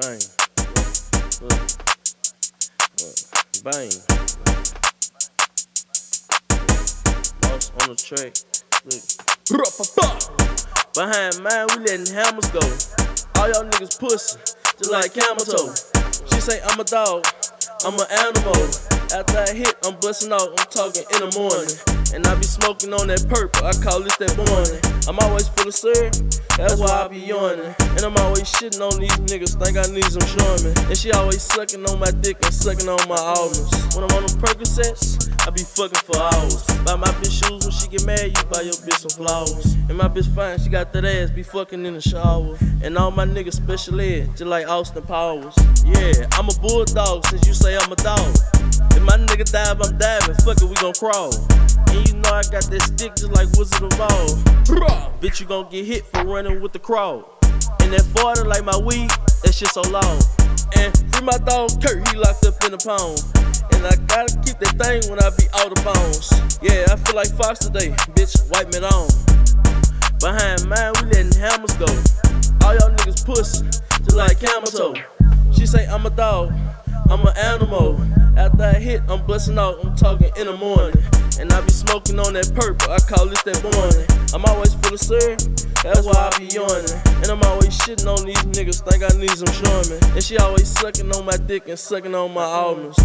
Bang. Bang. Lost on the track. Look. Behind mine, we letting hammers go. All y'all niggas pussy, just like camel toe. She say I'm a dog, I'm an animal. After I hit, I'm busting out, I'm talking in the morning. And I be smoking on that purple, I call this that Barney. I'm always full of syrup, that's why I be yawning. And I'm always shitting on these niggas, think I need some Charmin. And she always sucking on my dick and sucking on my almonds. When I'm on them Percocets, I be fucking for hours. Buy my bitch shoes when she get mad, you buy your bitch some flowers. And my bitch fine, she got that ass, be fucking in the shower. And all my niggas special ed, just like Austin Powers. Yeah, I'm a bulldog since you say I'm a dog. If my nigga dive, I'm diving, fuck it, we gon' crawl. And you know I got that stick just like Wizard of Oz. Bitch, you gon' get hit for running with the crowd. And that 40 like my weed, that shit so long. And free my dog Kurt, he locked up in the pound. And I gotta keep that thing when I be out of bounds. Yeah, I feel like Fox today, bitch, wipe me on. Behind mine, we letting hammers go. All y'all niggas pussy, just like camel toe. She say I'm a dog, I'm an animal. After I hit, I'm busting out, I'm talking in the morning. And I be smoking on that purple, I call this that Barney. I'm always full of syrup, that's why I be yawning. And I'm always shitting on these niggas, think I need some Charmin. And she always sucking on my dick and sucking on my almonds.